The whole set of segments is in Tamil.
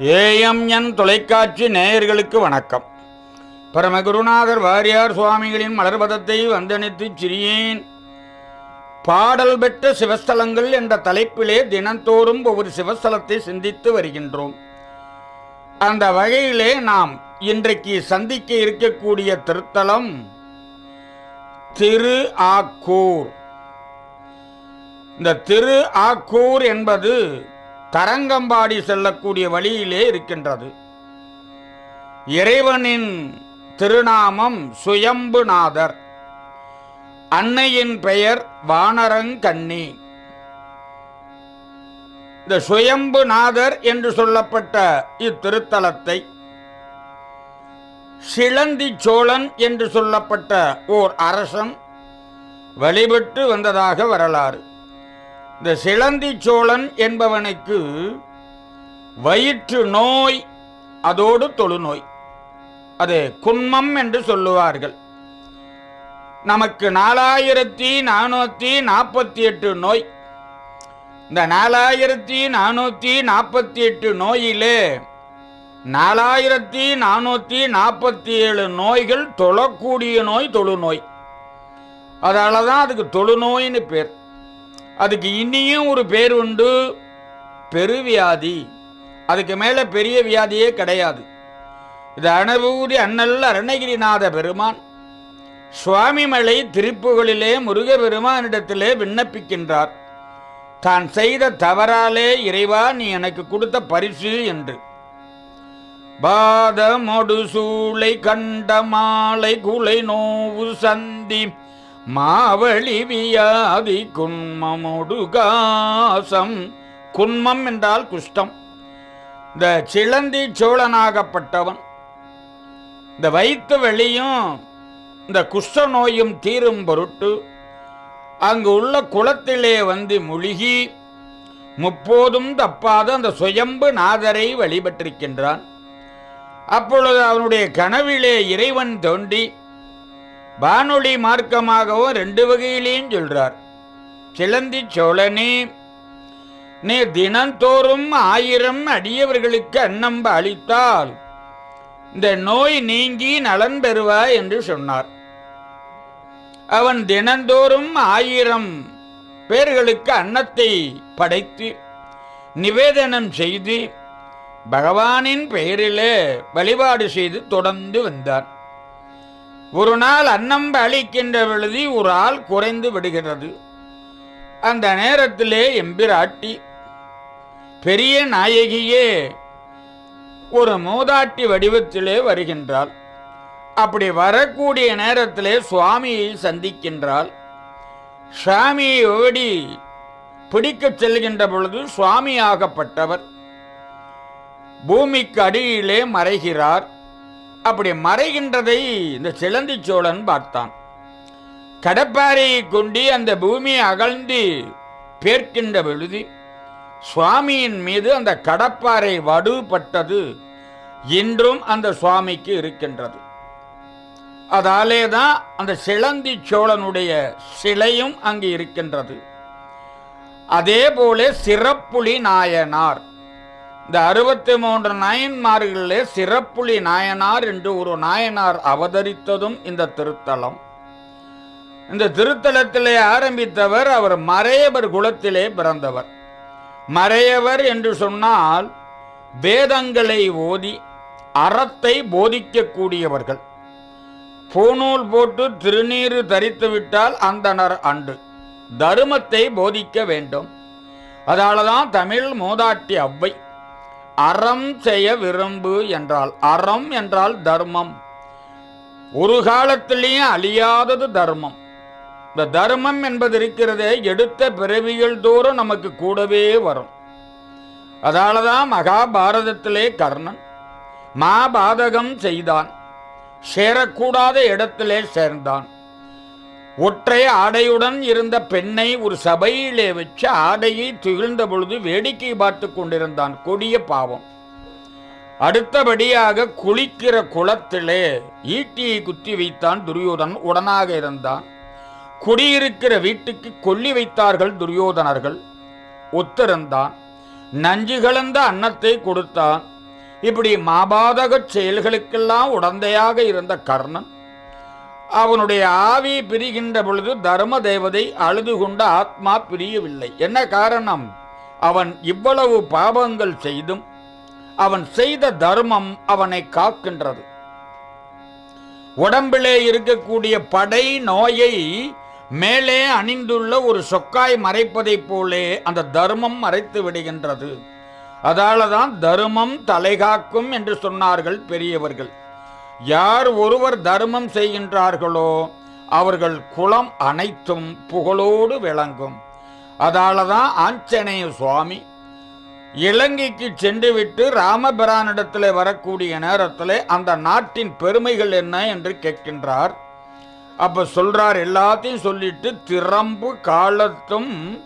ஏஎம்என் தொலைக்காட்சி நேயர்களுக்கு வணக்கம். பரமகுருநாதர் வாரியார் சுவாமிகளின் மலர்பதத்தை வந்தனித்து சிறியேன். பாடல் பெற்ற சிவஸ்தலங்கள் என்ற தலைப்பிலே தினந்தோறும் ஒவ்வொரு சிவஸ்தலத்தை சிந்தித்து வருகின்றோம். அந்த வகையிலே நாம் இன்றைக்கு சந்திக்க இருக்கக்கூடிய திருத்தலம் திரு ஆக்கூர் இந்த திரு ஆக்கூர் என்பது தரங்கம்பாடி செல்லக்கூடிய வழியிலே இருக்கின்றது. இறைவனின் திருநாமம் சுயம்புநாதர். அன்னையின் பெயர் வானரங்கண்ணி. இந்த சுயம்புநாதர் என்று சொல்லப்பட்ட இத்திருத்தலத்தை சிலந்தி சோழன் என்று சொல்லப்பட்ட ஓர் அரசன் வழிபட்டு வந்ததாக வரலாறு. இந்த சிலந்தி சோழன் என்பவனுக்கு வயிற்று நோய் அதோடு தொழுநோய். அது குன்மம் என்று சொல்லுவார்கள். நமக்கு நாலாயிரத்தி நானூற்றி நாற்பத்தி எட்டு நோய். இந்த நாலாயிரத்தி நானூற்றி நாற்பத்தி எட்டு நோயிலே நாலாயிரத்தி நானூற்றி நாற்பத்தி ஏழு நோய்கள் தொழக்கூடிய நோய் தொழுநோய். அதனால தான் அதுக்கு தொழுநோயின்னு பேர். அதுக்கு இனியும் ஒரு பேர் உண்டு பெருவியாதி. அதுக்கு மேலே பெரிய வியாதியே கிடையாது. இது அணபூரி அண்ணல் அருணகிரிநாத பெருமான். சுவாமிமலை திருப்புகளிலே முருகபெருமானிடத்திலே விண்ணப்பிக்கின்றார். தான் செய்த தவறாலே இறைவா நீ எனக்கு கொடுத்த பரிசு என்று. பாதமொடு சூளை கண்ட மாலை குலை நோவு சந்தி மாவழி வியாதி குன்மமொடு காசம். குன்மம் என்றால் குஷ்டம். இந்த சிலந்தி சோழனாகப்பட்டவன் இந்த வயிற்று வெளியும் இந்த குஷ்ட நோயும் தீரும் பொருட்டு அங்கு உள்ள குளத்திலே வந்து முழுகி முப்போதும் தப்பாத அந்த சுயம்பு நாதரை வழிபட்டிருக்கின்றான். அப்பொழுது அவனுடைய கனவிலே இறைவன் தோண்டி வானொலி மார்க்கமாகவும் ரெண்டு வகையிலையும் சொல்றார். சிலந்தி சோழனே நீ தினந்தோறும் ஆயிரம் அடியவர்களுக்கு அன்னம்ப அளித்தால் இந்த நோய் நீங்கி நலன் பெறுவாய் என்று சொன்னார். அவன் தினந்தோறும் ஆயிரம் பேர்களுக்கு அன்னத்தை படைத்து நிவேதனம் செய்து பகவானின் பெயரிலே வழிபாடு செய்து தொடர்ந்து வந்தான். ஒரு நாள் அன்னம்ப அளிக்கின்ற பொழுது ஒரு ஆள் குறைந்து விடுகிறது. அந்த நேரத்திலே எம்பிராட்டி பெரிய நாயகியே ஒரு மூதாட்டி வடிவத்திலே வருகின்றாள். அப்படி வரக்கூடிய நேரத்திலே சுவாமியை சந்திக்கின்றாள். சாமியை ஓடி பிடிக்கச் செல்கின்ற பொழுது சுவாமியாகப்பட்டவர் பூமிக்கு அடியிலே மறைகிறார். அப்படி மறைகின்றதை இந்த சிலந்தி சோழன் பார்த்தான். கடப்பாறையை கொண்டு அந்த பூமியை அகழ்ந்து பேர்க்கின்ற பொழுது சுவாமியின் மீது அந்த கடப்பாறை வடுபட்டது இன்றும் அந்த சுவாமிக்கு இருக்கின்றது. அதாலே தான் அந்த சிலந்தி சோழனுடைய சிலையும் அங்கு இருக்கின்றது. அதே போல சிறப்புலி நாயனார். இந்த அறுபத்தி மூன்று நாயன்மார்களிலே சிறப்புலி நாயனார் என்று ஒரு நாயனார் அவதரித்ததும் இந்த திருத்தலம். இந்த திருத்தலத்திலே ஆரம்பித்தவர் அவர் மறையவர் குலத்திலே பிறந்தவர். மறையவர் என்று சொன்னால் வேதங்களை ஓதி அறத்தை போதிக்கக்கூடியவர்கள். பூநூல் போட்டு திருநீறு தரித்து விட்டால் அந்தனர் அண்டு தருமத்தை போதிக்க வேண்டும். அதனால தான் தமிழ் மூதாட்டி அவ்வை. அறம் செய்ய விரும்பு என்றால் அறம் என்றால் தர்மம். ஒரு காலத்திலேயும் அழியாதது தர்மம். இந்த தர்மம் என்பது இருக்கிறதே எடுத்த பிறவிகள் தோறும் நமக்கு கூடவே வரும். அதால தான் மகாபாரதத்திலே கர்ணன் மாபாதகம் செய்தான். சேரக்கூடாத இடத்திலே சேர்ந்தான். ஒற்றை ஆடையுடன் இருந்த பெண்ணை ஒரு சபையிலே வச்சு ஆடையை திகழ்ந்த பொழுது வேடிக்கை பார்த்து கொண்டிருந்தான் கொடிய பாவம். அடுத்தபடியாக குளிக்கிற குளத்திலே ஈட்டியை குத்தி வைத்தான் துரியோதன் உடனாக இருந்தான். குடியிருக்கிற வீட்டுக்கு கொல்லி வைத்தார்கள் துரியோதனர்கள். ஒத்திருந்தான். நஞ்சு கலந்த அன்னத்தை கொடுத்தான். இப்படி மாபாதகச் செயல்களுக்கெல்லாம் உடந்தையாக இருந்த கர்ணன் அவனுடைய ஆவி பிரிகின்ற பொழுது தர்ம தேவதை அழுது கொண்ட ஆத்மா பிரியவில்லை. என்ன காரணம்? அவன் இவ்வளவு பாபங்கள் செய்தும் அவன் செய்த தர்மம் அவனை காக்கின்றது. உடம்பிலே இருக்கக்கூடிய படை நோயை மேலே அணிந்துள்ள ஒரு சொக்காய் மறைப்பதைப் போலே அந்த தர்மம் மறைத்து விடுகின்றது. அதால தான் தர்மம் தலைகாக்கும் என்று சொன்னார்கள் பெரியவர்கள். யார் ஒருவர் தர்மம் செய்கின்றார்களோ அவர்கள் குலம் அனைத்தும் புகழோடு விளங்கும். அதால தான் ஆஞ்சநேய சுவாமி இலங்கைக்கு சென்றுவிட்டு ராமபிரானிடத்தில் வரக்கூடிய நேரத்தில் அந்த நாட்டின் பெருமைகள் என்ன என்று கேட்கின்றார். அப்ப சொல்றார் எல்லாத்தையும் சொல்லிட்டு திறம்பு காலத்தும்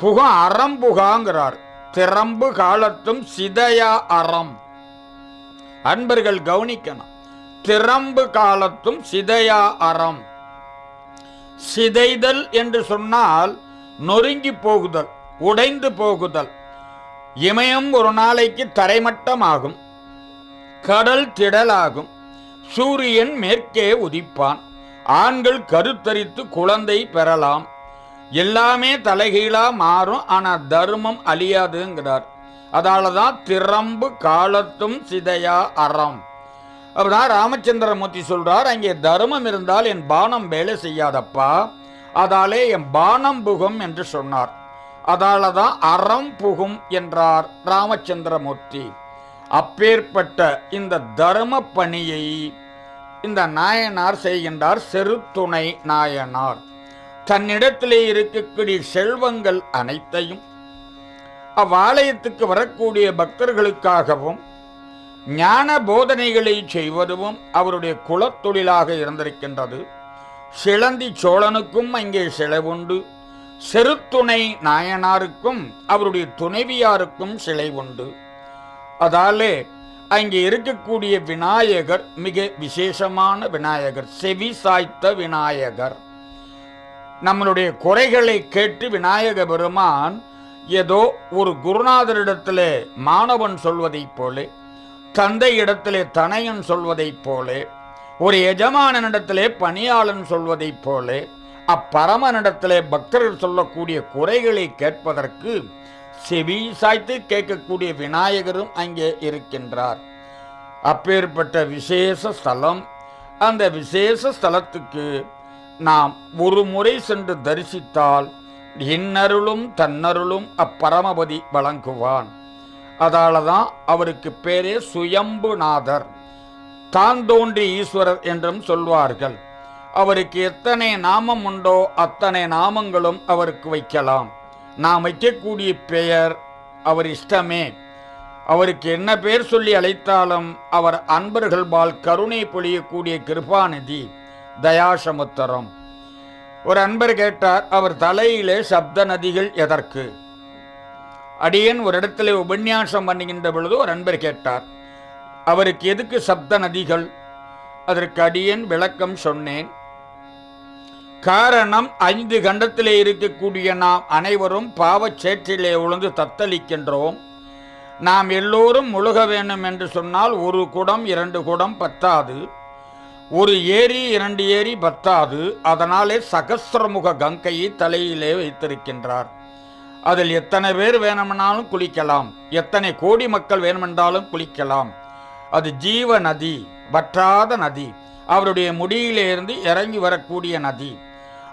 புக அறம் புகாங்கிறார் திறம்பு காலத்தும் சிதையா அறம். அன்பர்கள் கவனிக்கணும். திறம்பு காலத்தும் சிதையா அறம். சிதைதல் என்று சொன்னால் நொறுங்கி போகுதல் உடைந்து போகுதல். இமயம் ஒரு நாளைக்கு தரைமட்டமாகும். கடல் திடலாகும். சூரியன் மேற்கே உதிப்பான். ஆண்கள் கருத்தரித்து குழந்தை பெறலாம். எல்லாமே தலைகீழா மாறும் ஆனால் தர்மம் அழியாதுங்கிறார். அதால தான் திறம்பு காலத்தும் சிதையா அறம். அப்படிதான் ராமச்சந்திரமூர்த்தி சொல்றார் அங்கே தர்மம் இருந்தால் என் பானம் வேலை செய்யாதப்பா. அதாலே என் பானம் புகும் என்று சொன்னார். அதால தான் அறம் புகும் என்றார் ராமச்சந்திரமூர்த்தி. அப்பேற்பட்ட இந்த தர்ம பணியை இந்த நாயனார் செய்கின்றார் செருத்துணை நாயனார். தன்னிடத்திலே இருக்கக்கூடிய செல்வங்கள் அனைத்தையும் அவ்வாலயத்துக்கு வரக்கூடிய பக்தர்களுக்காகவும் ஞான போதனைகளை செய்வதும் அவருடைய குலத்தொழிலாக இருந்திருக்கின்றது. சிலந்தி சோழனுக்கும் அங்கே சிலை உண்டு செருத்துணை நாயனாருக்கும் அவருடைய துணைவியாருக்கும் சிலை உண்டு அதாலே அங்கே இருக்கக்கூடிய விநாயகர் மிக விசேஷமான விநாயகர் செவி சாய்த்த விநாயகர். நம்மளுடைய குறைகளை கேட்டு விநாயக பெருமான் ஏதோ ஒரு குருநாதரிடத்திலே மாணவன் சொல்வதைப் போல தந்தையிடத்திலே தனையன் சொல்வதைப் போல ஒரு எஜமானனிடத்திலே பணியாளன் சொல்வதைப் போல அப்பரமனிடத்திலே பக்தர்கள் சொல்லக்கூடிய குறைகளை கேட்பதற்கு செவி சாய்த்து கேட்கக்கூடிய விநாயகரும் அங்கே இருக்கின்றார். அப்பேற்பட்ட விசேஷ ஸ்தலம் அந்த விசேஷ ஸ்தலத்துக்கு நாம் ஒரு முறை சென்று தரிசித்தால் இன்னருளும் தன்னருளும் அப்பரமபதி வழங்குவான். அதால தான் அவருக்கு பேரே சுயம்புநாதர். தான் தோன்றி ஈஸ்வரர் என்றும் சொல்வார்கள். அவருக்கு எத்தனை நாமம் உண்டோ அத்தனை நாமங்களும் அவருக்கு வைக்கலாம். நாம் வைக்கக்கூடிய பெயர் அவர் இஷ்டமே. அவருக்கு என்ன பெயர் சொல்லி அழைத்தாலும் அவர் அன்பர்கள் பால் கருணை பொழியக்கூடிய கிருபாநிதி தயாசமுத்தரம். ஒரு அன்பர் கேட்டார் அவர் தலையிலே சப்த நதிகள் எதற்கு? அடியன் ஒரு இடத்துல உபன்யாசம் பண்ணுகின்ற பொழுது ஒரு அன்பர் கேட்டார் அவருக்கு எதுக்கு சப்த நதிகள்? அதற்கு அடியன் விளக்கம் சொன்னேன் காரணம் ஐந்து கண்டத்திலே இருக்கக்கூடிய நாம் அனைவரும் பாவச் சேற்றிலே உழுந்து தத்தளிக்கின்றோம். நாம் எல்லோரும் முழுக வேண்டும் என்று சொன்னால் ஒரு குடம் இரண்டு குடம் பத்தாது. ஒரு ஏரி இரண்டு ஏரி பத்தாது அதனாலே சகசிரமுக கங்கையை தலையிலே வைத்திருக்கின்றார். அதில் எத்தனை பேர் வேணுமென்றாலும் குளிக்கலாம். எத்தனை கோடி மக்கள் வேணுமென்றாலும் குளிக்கலாம். அது ஜீவ நதி வற்றாத நதி. அவருடைய முடியிலிருந்து இறங்கி வரக்கூடிய நதி.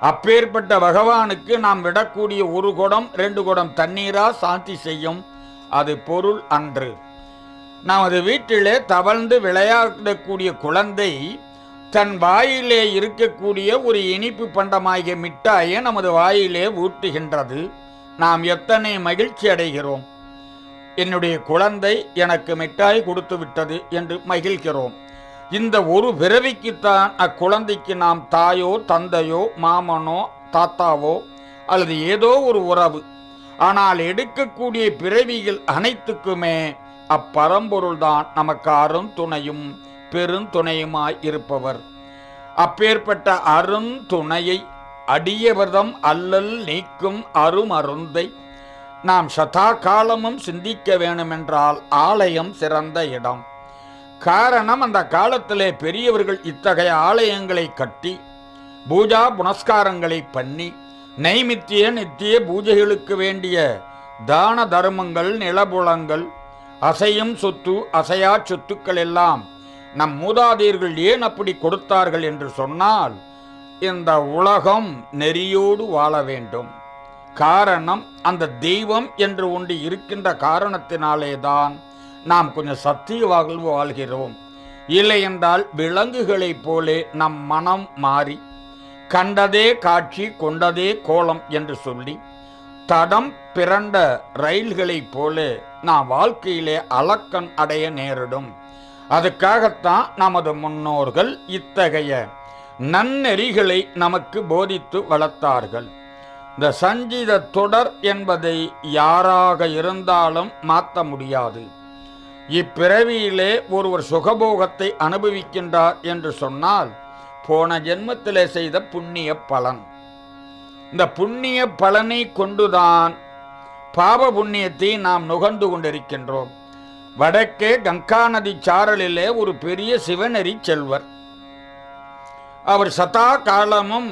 அப்பேற்பட்ட பகவானுக்கு நாம் விடக்கூடிய ஒரு குடம் ரெண்டு குடம் தண்ணீரா சாந்தி செய்யும். அது பொருள் அன்று. நமது வீட்டிலே தவழ்ந்து விளையாடக்கூடிய குழந்தை தன் வாயிலே இருக்கக்கூடிய ஒரு இனிப்பு பண்டமாகிய மிட்டாயை நமது வாயிலே ஊட்டுகின்றது. நாம் எத்தனை மகிழ்ச்சி அடைகிறோம். என்னுடைய குழந்தை எனக்கு மிட்டாய் கொடுத்து விட்டது என்று மகிழ்கிறோம். இந்த ஒரு பிறவிக்குத்தான் அக்குழந்தைக்கு நாம் தாயோ தந்தையோ மாமனோ தாத்தாவோ அல்லது ஏதோ ஒரு உறவு. ஆனால் எடுக்கக்கூடிய பிறவிகள் அனைத்துக்குமே அப்பரம்பொருள்தான். நமக்கு அரும் துணையும். பெருந்துணையுமாய் இருப்பவர். அப்பேற்பட்ட அருந்துணையை அடியவர்தம் அல்லல் நீக்கும் அருமருந்தை நாம் சதா காலமும் சிந்திக்க வேணுமென்றால் ஆலயம் சிறந்த இடம். காரணம் அந்த காலத்திலே பெரியவர்கள் இத்தகைய ஆலயங்களை கட்டி பூஜா புனஸ்காரங்களை பண்ணி நைமித்திய நித்திய பூஜைகளுக்கு வேண்டிய தான தர்மங்கள் நிலபுலங்கள் அசையும் சொத்து அசையா சொத்துக்கள் எல்லாம் நம் மூதாதையர்கள் ஏன் அப்படி கொடுத்தார்கள் என்று சொன்னால் இந்த உலகம் நெறியோடு வாழ வேண்டும். காரணம் அந்த தெய்வம் என்று ஒன்று இருக்கின்ற காரணத்தினாலே தான் நாம் கொஞ்சம் சத்திய வாழ்வு வாழ்கிறோம். இல்லை என்றால் விலங்குகளைப் போலே நம் மனம் மாறி கண்டதே காட்சி கொண்டதே கோலம் என்று சொல்லி தடம் பிறண்ட ரயில்களைப் போல நாம் வாழ்க்கையிலே அலக்கன் அடைய நேரிடும். அதுக்காகத்தான் நமது முன்னோர்கள் இத்தகைய நன்னெறிகளை நமக்கு போதித்து வளர்த்தார்கள். இந்த சஞ்சீத தொடர் என்பதை யாராக இருந்தாலும் மாற்ற முடியாது. இப்பிறவியிலே ஒருவர் சுகபோகத்தை அனுபவிக்கின்றார் என்று சொன்னால் போன ஜென்மத்திலே செய்த புண்ணிய பலன். இந்த புண்ணிய பலனை கொண்டுதான் பாப புண்ணியத்தை நாம் நுகர்ந்து கொண்டிருக்கின்றோம். வடக்கே கங்கா நதி சாரலிலே ஒரு பெரிய சிவநெறி செல்வர். அவர் சதா காலமும்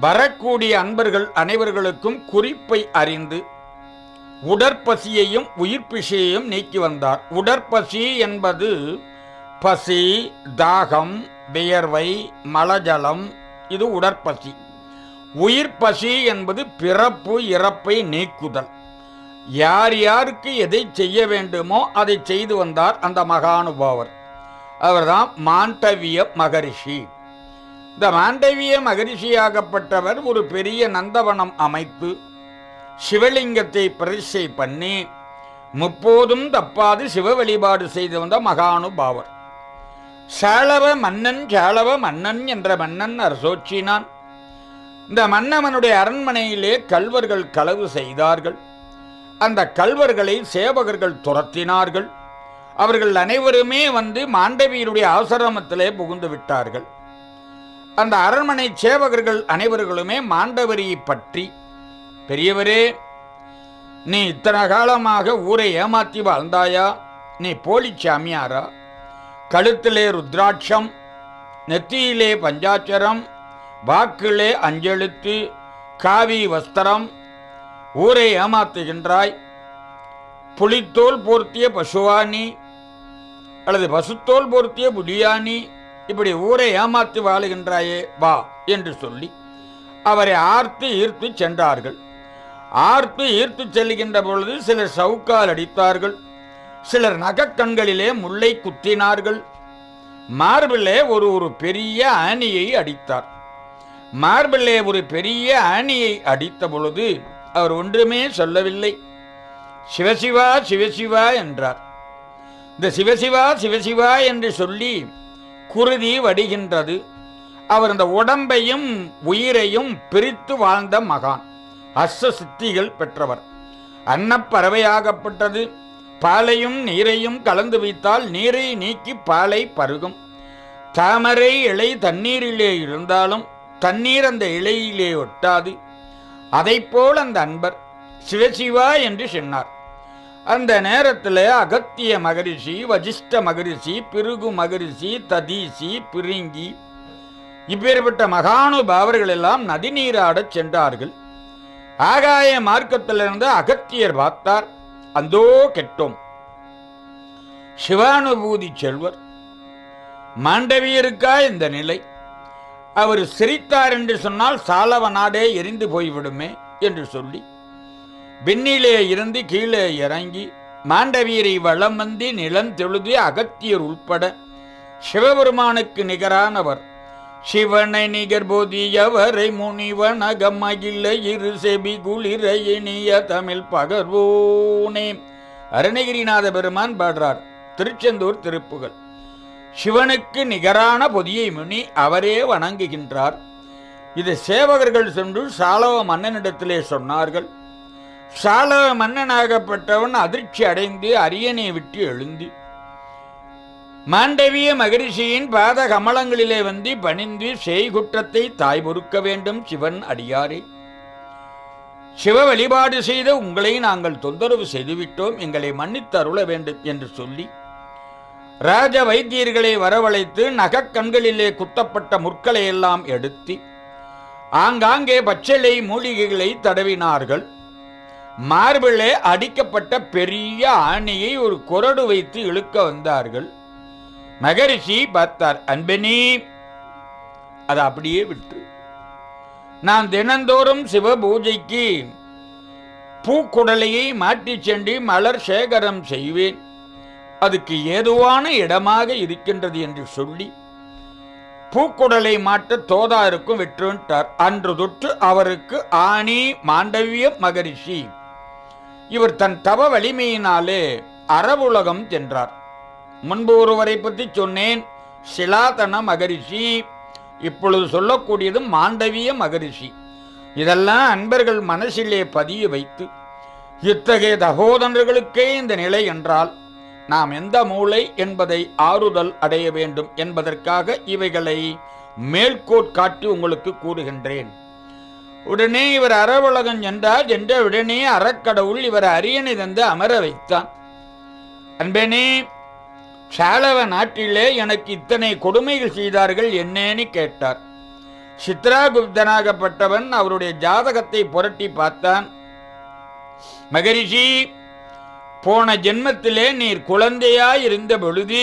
வரக்கூடிய அன்பர்கள் அனைவர்களுக்கும் குறிப்பை அறிந்து உடற்பசியையும் உயிர்ப்பிசையையும் நீக்கி வந்தார். உடற்பசி என்பது பசி தாகம் வியர்வை மலஜலம் இது உடற்பசி. உயிர்ப்பசி என்பது பிறப்பு இறப்பை நீக்குதல். யார் யாருக்கு எதை செய்ய வேண்டுமோ அதை செய்து வந்தார் அந்த மகானுபாவர். அவர்தான் மாண்டவிய மகரிஷி. இந்த மாண்டவிய மகரிஷியாகப்பட்டவர் ஒரு பெரிய நந்தவனம் அமைத்து சிவலிங்கத்தை பிரதிஷ்டை பண்ணி முப்போதும் தப்பாது சிவ வழிபாடு செய்து வந்த மகானுபாவர். சாளவ மன்னன் சாளவ மன்னன் என்ற மன்னன் அரசோச்சினான். இந்த மன்னவனுடைய அரண்மனையிலே கல்வர்கள் களவு செய்தார்கள். அந்த கல்வர்களை சேவகர்கள் துரத்தினார்கள். அவர்கள் அனைவருமே வந்து மாண்டவியருடைய ஆசிரமத்திலே புகுந்து விட்டார்கள். அந்த அரண்மனை சேவகர்கள் அனைவர்களுமே மாண்டவரியை பற்றி பெரியவரே நீ இத்தனை காலமாக ஊரை ஏமாத்தி வாழ்ந்தாயா? நீ போலி சாமியாரா? கழுத்திலே ருத்ராட்சம் நெத்தியிலே பஞ்சாட்சரம் வாக்கிலே அஞ்செழுத்து காவி வஸ்திரம் ஊரை ஏமாத்துகின்றாய். புலித்தோல் போர்த்திய பசுவானி அல்லது பசுத்தோல் போர்த்திய புலியானி இப்படி ஊரை ஏமாத்தி வாழுகின்றாயே வா என்று சொல்லி அவரை ஆர்த்து ஈர்த்து சென்றார்கள். ஆர்த்து ஈர்த்து செல்கின்ற பொழுது சிலர் சவுக்கால் அடித்தார்கள். சிலர் நகக்கண்களிலே முல்லை குத்தினார்கள். மார்பிலே ஒரு ஒரு பெரிய ஆணியை அடித்தார். மார்பிலே ஒரு பெரிய ஆணியை அடித்த பொழுது அவர் ஒன்றுமே சொல்லவில்லை. சிவசிவா சிவசிவா என்றார். இந்த சிவசிவா சிவசிவா என்று சொல்லி குருதி வடிகின்றது. அவர் இந்த உடம்பையும் உயிரையும் பிரித்து வாழ்ந்த மகான். அஸ்த சித்திகள் பெற்றவர். அன்னப்பறவையாகப்பட்டது. பாலையும் நீரையும் கலந்து வைத்தால் நீரை நீக்கி பாலை பருகும். தாமரை இலை தண்ணீரிலே இருந்தாலும் தண்ணீர் அந்த இலையிலே ஒட்டாது. அதைப்போல் அந்த அன்பர் சிவசிவா என்று சொன்னார். அந்த நேரத்தில் அகத்திய மகரிஷி வஜிஷ்ட மகரிஷி பிருகு மகரிஷி ததீசி பிரிங்கி இப்பேற்பட்ட மகானுபாவர்கள் எல்லாம் நதிநீராடச் சென்றார்கள். ஆகாய மார்க்கத்திலிருந்து அகத்தியர் பார்த்தார். அந்தோ கெட்டோம். சிவானுபூதி செல்வர் மாண்டவியருக்கா இந்த நிலை? அவர் சிரித்தார் என்று சொன்னால் சாலவ நாடே எரிந்து போய்விடுமே என்று சொல்லி விண்ணிலே இருந்து கீழே இறங்கி மாண்டவியரை வளம் வந்து நிலந்தெழுதி அகத்தியர் உள்பட சிவபெருமானுக்கு நிகரானவர். சிவனை நிகர் போதியவரை முனிவனகமகில இரு செபி குளிர இனிய தமிழ் பகர்வோனே. அருணகிரிநாத பெருமான் பாடுறார் திருச்செந்தூர் திருப்புகள் சிவனுக்கு நிகரான பொதியை முனி அவரே வணங்குகின்றார். இது சேவகர்கள் சென்று சாலவ மன்னனிடத்திலே சொன்னார்கள். சாலவ மன்னனாகப்பட்டவன் அதிர்ச்சி அடைந்து அரியணை விட்டு எழுந்து மாண்டவிய மகரிஷியின் பாத கமலங்களிலே வந்து பணிந்து செய்குற்றத்தை தாய் பொறுக்க வேண்டும் சிவன் அடியாரே. சிவ வழிபாடு செய்த உங்களை நாங்கள் தொந்தரவு செய்துவிட்டோம் எங்களை மன்னித்து வேண்டும் என்று சொல்லி ராஜ வைத்தியர்களை வரவழைத்து நகக்கண்களிலே குத்தப்பட்ட முற்களை எல்லாம் எடுத்து ஆங்காங்கே பச்சளை மூலிகைகளை தடவினார்கள். மார்பிளே அடிக்கப்பட்ட பெரிய ஆணையை ஒரு கொரடு வைத்து இழுக்க வந்தார்கள். மகரிஷி பார்த்தார் அன்பனி அதை அப்படியே விட்டு. நான் தினந்தோறும் சிவ பூஜைக்கு பூக்குடலையை மாட்டிச் சென்று மலர் சேகரம் செய்வேன். அதுக்கு ஏதுவான இடமாக இருக்கின்றது என்று சொல்லி பூக்குடலை மாட்ட தோதாருக்கும் விட்டுவிட்டார் அன்று தொற்று அவருக்கு ஆணி மாண்டவிய மகரிஷி. இவர் தன் தவ வலிமையினாலே அறவுலகம் சென்றார். முன்பு ஒருவரை பற்றி சொன்னேன் சிலாதன மகரிஷி. இப்பொழுது சொல்லக்கூடியது மாண்டவிய மகரிஷி. இதெல்லாம் அன்பர்கள் மனசிலே பதிய வைத்து இத்தகைய தகோதரர்களுக்கே இந்த நிலை என்றால் நாம் எந்த மூளை என்பதை ஆறுதல் அடைய வேண்டும் என்பதற்காக இவைகளை மேல்கோட் காட்டி உங்களுக்கு கூறுகின்றேன். உடனே இவர் அறவுலகம் சென்றார் என்ற உடனே அறக்கடவுள் இவர் அரியணை தந்து அமர வைத்தான். அன்பனே சாலவ நாட்டிலே எனக்கு இத்தனை கொடுமைகள் செய்தார்கள் என்னன்னு கேட்டார். சித்ராகுப்தனாகப்பட்டவன் அவருடைய ஜாதகத்தை புரட்டி பார்த்தான். மகரிஷி போன ஜென்மத்திலே நீர் குழந்தையாய் இருந்த பொழுது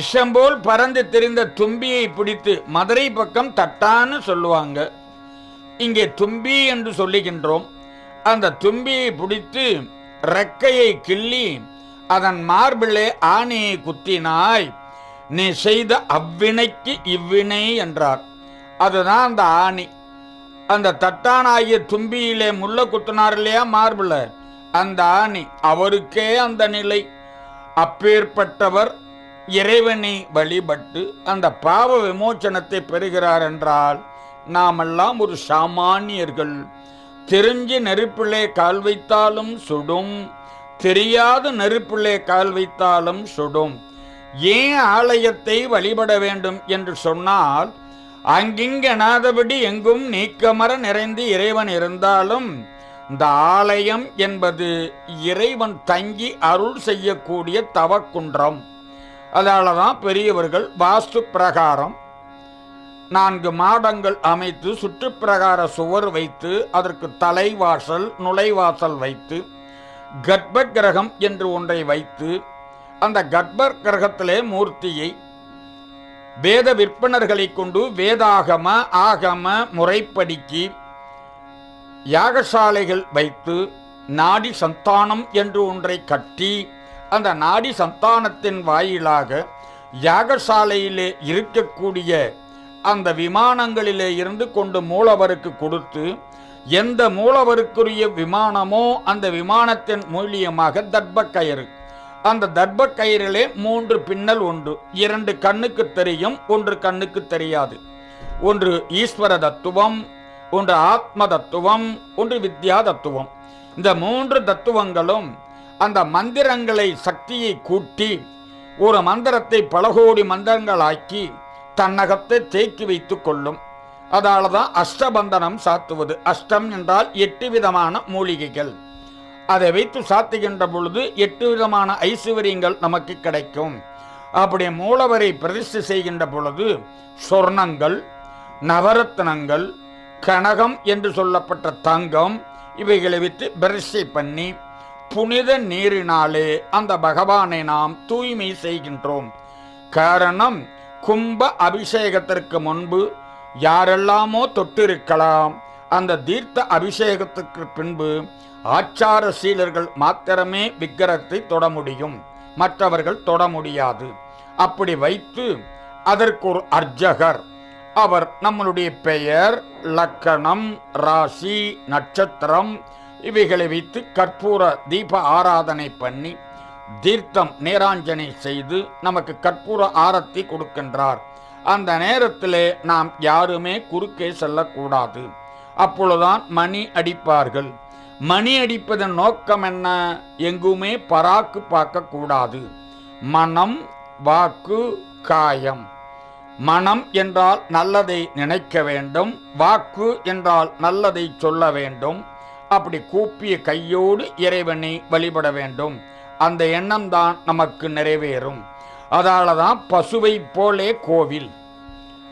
இஷம்போல் பறந்து தெரிந்த தும்பியை பிடித்து மதுரை பக்கம் தட்டான்னு சொல்லுவாங்க. இங்கே தும்பி என்று சொல்லுகின்றோம். அந்த தும்பியை பிடித்து ரெக்கையை கிள்ளி அதன் மார்பிளே ஆணையை குத்தினாய் நீ செய்த அவ்வினைக்கு இவ்வினை என்றார். அதுதான் அந்த ஆணி. அந்த தட்டானாகிய தும்பியிலே முள்ள குத்தினார் இல்லையா மார்பில்? அந்த ஆணி அவருக்கே அந்த நிலை. அப்பேற்பட்டவர் இறைவனை வழிபட்டு அந்த பாவ விமோச்சனத்தை பெறுகிறார் என்றால் நாமெல்லாம் ஒரு சாமானியர்கள். தெரிஞ்சு நெருப்பிலே கால் வைத்தாலும் சுடும். தெரியாத நெருப்பிலே கால் வைத்தாலும் சுடும். ஏன் ஆலயத்தை வழிபட வேண்டும் என்று சொன்னால் அங்கிங்கனாதபடி எங்கும் நீக்கமர நிறைந்து இறைவன் இருந்தாலும் இந்த ஆலயம் என்பது இறைவன் தங்கி அருள் செய்யக்கூடிய தவக்குன்றம். அதனால தான் பெரியவர்கள் வாஸ்து பிரகாரம் நான்கு மாடங்கள் அமைத்து சுற்றுப்பிரகார சுவர் வைத்து அதற்கு தலைவாசல் நுழைவாசல் வைத்து கர்ப்ப கிரகம் என்று ஒன்றை வைத்து அந்த கர்ப்ப கிரகத்திலே மூர்த்தியை வேத விற்பனர்களை கொண்டு வேதாகம ஆகம முறைப்படிக்கு யாகசாலைகள் வைத்து நாடி சந்தானம் என்று ஒன்றை கட்டி அந்த நாடி சந்தானத்தின் வாயிலாக யாகசாலையிலே இருக்கக்கூடிய அந்த விமானங்களிலே இருந்து கொண்டு மூலவருக்கு கொடுத்து எந்த மூலவருக்குரிய விமானமோ அந்த விமானத்தின் மூலியமாக தர்ப்பக்கயிறு அந்த தர்ப்பக்கயிறிலே மூன்று பின்னல் உண்டு. இரண்டு கண்ணுக்கு தெரியும் ஒன்று கண்ணுக்கு தெரியாது. ஒன்று ஈஸ்வர தத்துவம் ஒன்று ஆத்ம தத்துவம் ஒன்று வித்யா தத்துவம் இந்த மூன்று தத்துவங்களும் அந்த மந்திரங்களை சக்தியை கூட்டி ஒரு மந்திரத்தை பல கோடி மந்திரங்களாக்கி தன்னகத்தை தேக்கி வைத்துக் கொள்ளும். அதனால தான் அஷ்டபந்தனம் சாத்துவது. அஷ்டம் என்றால் எட்டு விதமான மூலிகைகள். அதை வைத்து சாத்துகின்ற பொழுது எட்டு விதமான ஐஸ்வர்யங்கள் நமக்கு கிடைக்கும். அப்படி மூலவரை பிரதிஷ்டை செய்கின்ற பொழுது சொர்ணங்கள் நவரத்னங்கள் கனகம் என்று சொல்லப்பட்ட தங்கம் இவைகளை வைத்து பிரஷை பண்ணி புனித நீரினாலே அந்த பகவானை நாம் தூய்மை செய்கின்றோம். காரணம் கும்ப அபிஷேகத்திற்கு முன்பு யாரெல்லாமோ தொட்டிருக்கலாம். அந்த தீர்த்த அபிஷேகத்துக்கு பின்பு ஆச்சார சீலர்கள் மாத்திரமே விக்கிரத்தை தொட முடியும். மற்றவர்கள் தொட முடியாது. அப்படி வைத்து அதற்கு ஒரு அர்ஜகர் அவர் நம்மளுடைய பெயர் லக்கணம் ராசி நட்சத்திரம் இவைகளை வைத்து கற்பூர தீப ஆராதனை பண்ணி தீர்த்தம் நேராஞ்சனை செய்து நமக்கு கற்பூர ஆரத்தி கொடுக்கின்றார். அந்த நேரத்திலே நாம் யாருமே குறுக்கே செல்லக்கூடாது. அப்பொழுதுதான் மணி அடிப்பார்கள். மணி அடிப்பதன் நோக்கம் என்ன? எங்குமே பராக்கு பார்க்க கூடாது மனம் வாக்கு காயம். மனம் என்றால் நல்லதை நினைக்க வேண்டும் வாக்கு என்றால் நல்லதை சொல்ல வேண்டும். அப்படி கூப்பிய கையோடு இறைவனை வழிபட வேண்டும். அந்த எண்ணம் தான் நமக்கு நிறைவேறும். அதால தான் பசுவை போலே கோவில்.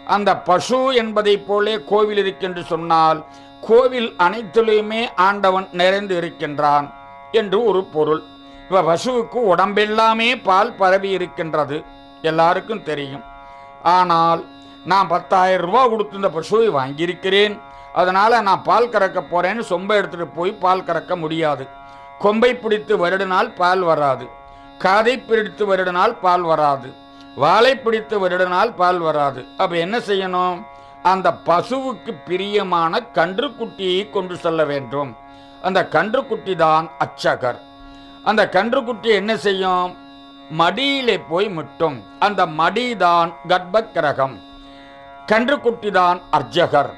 அந்த பசு என்பதைப் போலே கோவில் இருக்கின்று சொன்னால் கோவில் அனைத்திலுமே ஆண்டவன் நிறைந்து இருக்கின்றான் என்று ஒரு பொருள். இப்ப பசுவுக்கு உடம்பெல்லாமே பால் பரவி இருக்கின்றது. எல்லாருக்கும் தெரியும். ஆனால் நான் பத்தாயிரம் ரூபா கொடுத்து இந்த பசுவை வாங்கியிருக்கிறேன். அதனால் நான் பால் கறக்க போகிறேன்னு சொம்பை எடுத்துட்டு போய் பால் கறக்க முடியாது. கொம்பை பிடித்து வருடினால் பால் வராது. காதை பிடித்து வருடினால் பால் வராது. வாழை பிடித்து வருடினால் பால் வராது. அப்போ என்ன செய்யணும்? அந்த பசுவுக்கு பிரியமான கன்றுக்குட்டியை கொண்டு செல்ல வேண்டும். அந்த கன்றுக்குட்டி தான் அச்சகர். அந்த கன்றுக்குட்டி என்ன செய்யும்? மடியிலே போய் முட்டும். அந்த மடிதான் கர்ப்ப கிரகம் கன்றுக்குட்டி தான் அர்ஜகர்.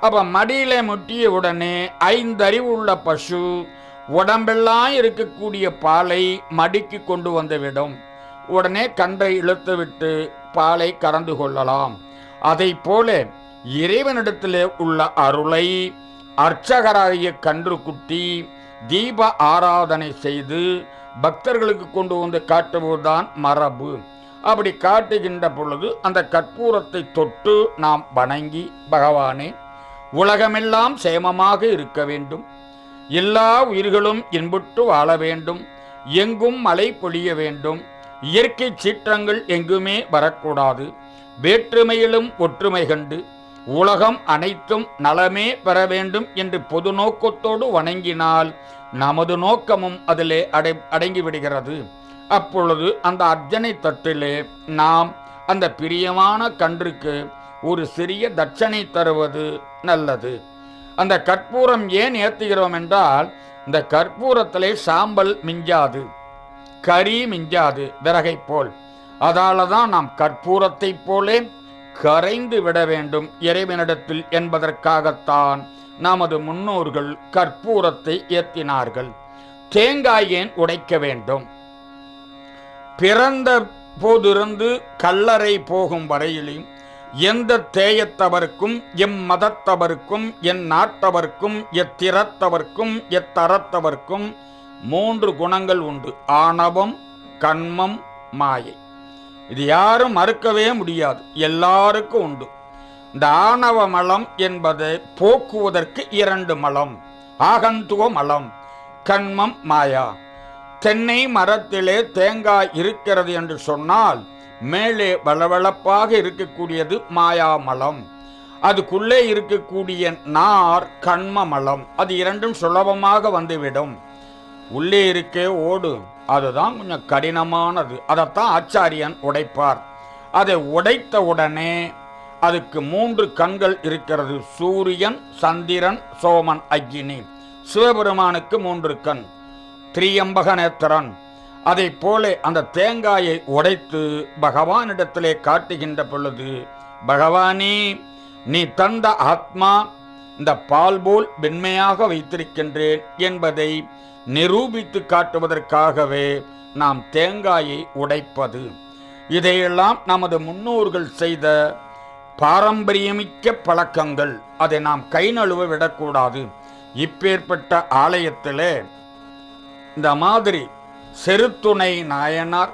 அப்ப மடியில முட்டிய உடனே ஐந்தறிவு உள்ள பசு உடம்பெல்லாம் இருக்கக்கூடிய பாலை மடிக்கு கொண்டு வந்துவிடும். உடனே கன்றை இழுத்துவிட்டு பாலை கறந்து கொள்ளலாம். அதை போல இறைவனிடத்தில் உள்ள அருளை அர்ச்சகராகிய கன்றுக்குட்டி தீப ஆராதனை செய்து பக்தர்களுக்கு கொண்டு வந்து காட்டுவதுதான் மரபு. அப்படி காட்டுகின்ற பொழுது அந்த கற்பூரத்தை தொட்டு நாம் வணங்கி பகவானே உலகமெல்லாம் சேமமாக இருக்க வேண்டும். எல்லா உயிர்களும் இன்புட்டு வாழ வேண்டும். எங்கும் மழை பொழிய வேண்டும். இயற்கை சீற்றங்கள் எங்குமே வரக்கூடாது. வேற்றுமையிலும் ஒற்றுமை கண்டு உலகம் அனைத்தும் நலமே பெற வேண்டும் என்று பொது நோக்கத்தோடு வணங்கினால் நமது நோக்கமும் அதிலே அடை அடங்கிவிடுகிறது. அப்பொழுது அந்த அர்ஜனை தட்டிலே நாம் அந்த பிரியமான கன்றுக்கு ஒரு சிறிய தட்சணை தருவது நல்லது. அந்த கற்பூரம் ஏன் ஏற்றுகிறோம் என்றால் இந்த கற்பூரத்திலே சாம்பல் மிஞ்சாது கறி மிஞ்சாது விறகை போல். அதால தான் நாம் கற்பூரத்தைப் போலே கரைந்து விட வேண்டும் இறைவனிடத்தில் என்பதற்காகத்தான் நமது முன்னோர்கள் கற்பூரத்தை ஏற்றினார்கள் தேங்காய் ஏன் உடைக்க வேண்டும்? பிறந்த போதிருந்து கல்லறை போகும் வரையிலும் எந்த தேயத்தவருக்கும் எம் மதத்தவருக்கும் என் நாட்டவர்க்கும் எத்திறத்தவர்க்கும் எத்தரத்தவர்க்கும் மூன்று குணங்கள் உண்டு. ஆணவம் கண்மம் மாயை. இது யாரும் மறுக்கவே முடியாது. எல்லாருக்கும் உண்டு. இந்த ஆணவ மலம் என்பது போக்குவதற்கு இரண்டு மலம். ஆகந்துவ மலம். கண்மம் மாயா. தென்னை மரத்திலே தேங்காய் இருக்கிறது என்று சொன்னால் மேலே வளவளப்பாக இருக்கக்கூடியது மாயாமலம் அதுக்குள்ளே இருக்கக்கூடிய நார் கண்ம மலம். அது இரண்டும் சுலபமாக வந்துவிடும். உள்ளே இருக்கே ஓடு. அதுதான் கொஞ்சம் கடினமானது. அதைத்தான் ஆச்சாரியன் உடைப்பார். அதை உடைத்த உடனே அதுக்கு மூன்று கண்கள் இருக்கிறது. சூரியன் சந்திரன் சோமன் அக்னி. சிவபெருமானுக்கு மூன்று கண். திரியம்பக நேத்திரன் அதை போல அந்த தேங்காயை உடைத்து பகவானிடத்திலே காட்டுகின்ற பொழுது பகவானே நீ தந்த ஆத்மா இந்த பால் போல் வெண்மையாக வைத்திருக்கின்றேன் என்பதை நிரூபித்து காட்டுவதற்காகவே நாம் தேங்காயை உடைப்பது. இதையெல்லாம் நமது முன்னோர்கள் செய்த பாரம்பரியமிக்க பழக்கங்கள். அதை நாம் கை நழுவ விடக்கூடாது. இப்பேற்பட்ட ஆலயத்திலே இந்த மாதிரி செருத்துணை நாயனார்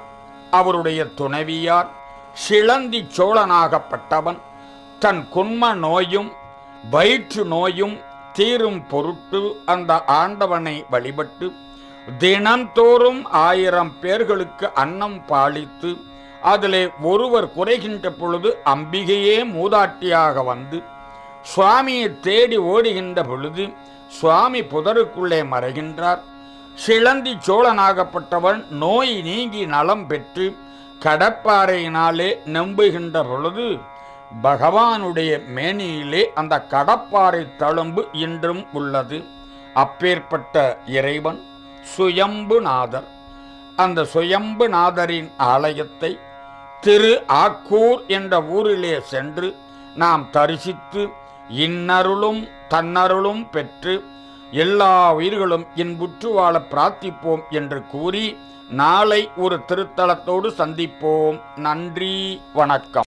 அவருடைய துணைவியார் சிலந்தி சோழனாகப்பட்டவன் தன் குன்ம நோயும் வயிற்று நோயும் தீரும் பொருட்டு அந்த ஆண்டவனை வழிபட்டு தினந்தோறும் ஆயிரம் பேர்களுக்கு அன்னம் பாலித்து அதிலே ஒருவர் குறைகின்ற பொழுது அம்பிகையே மூதாட்டியாக வந்து சுவாமியை தேடி ஓடுகின்ற பொழுது சுவாமி புதருக்குள்ளே மறைகின்றார். சிலந்தி சோழனாகப்பட்டவன் நோய் நீங்கி நலம் பெற்று கடப்பாறையினாலே நம்புகின்ற பொழுது பகவானுடைய மேனியிலே அந்த கடப்பாறை தழும்பு இன்றும் உள்ளது. அப்பேற்பட்ட இறைவன் சுயம்புநாதர். அந்த சுயம்புநாதரின் ஆலயத்தை திரு ஆக்கூர் என்ற ஊரிலே சென்று நாம் தரிசித்து இன்னருளும் தன்னருளும் பெற்று எல்லா உயிர்களும் இன்புற்று வாழ பிரார்த்திப்போம் என்று கூறி நாளை ஒரு திருத்தலத்தோடு சந்திப்போம். நன்றி வணக்கம்.